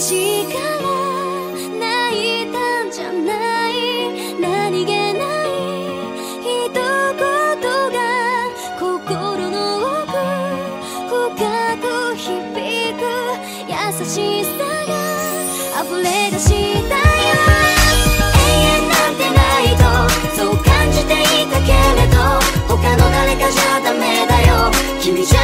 虹から泣いたんじゃない何気ない一言が心の奥深く響く優しさが溢れ出したよ永遠なんてないとそう感じていたけれど他の誰かじゃダメだよ。君じゃ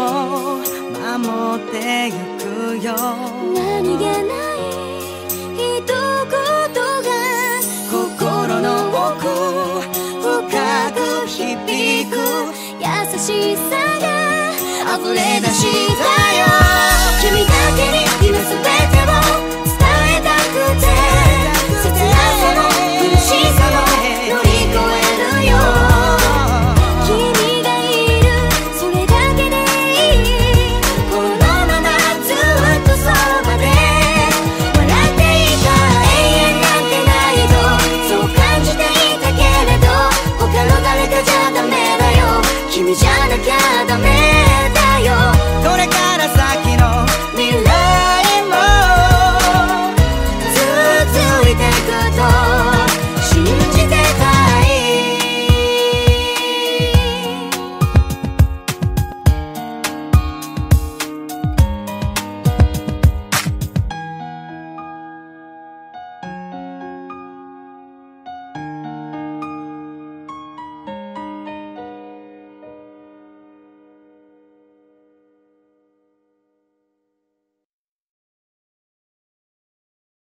を守ってゆくよ。何気ない一言が心の奥深く響く。優しさが溢れ出したよ。